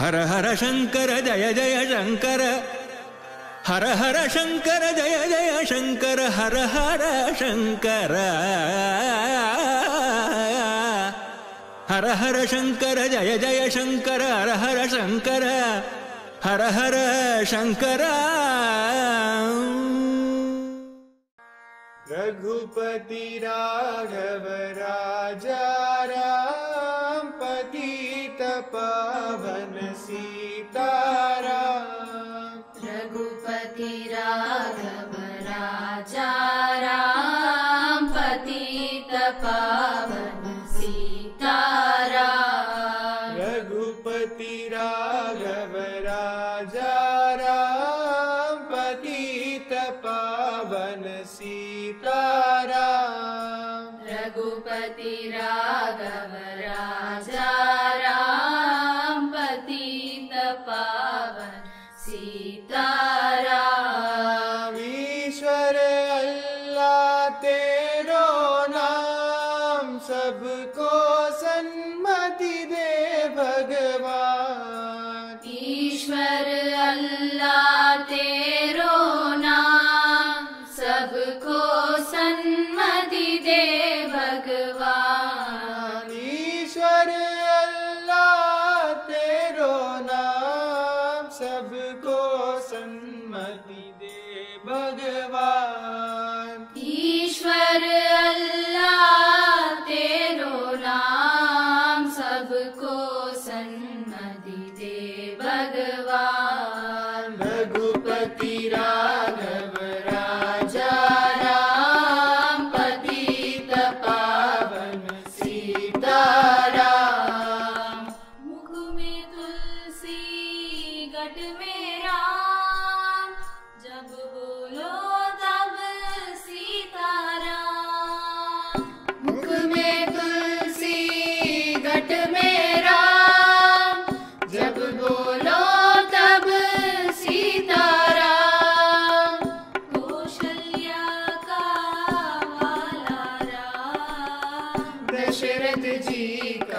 हर हर शङ्कर जय जय शङ्कर हर हर शङ्कर जय जय शङ्कर हर हर शङ्कर हर हर शङ्कर जय जय शङ्कर हर हर शङ्कर हर हर शङ्कर रघुपति राघव राजा सीताराम रघुपति राघव राजा राम पतित पावन सीताराम सबको सन्मति दे भगवान। ईश्वर सन्मति दे भगवान। रघुपति राघव राजा राम पतित पावन सीताराम मुख में तुलसी गट में xerete dica.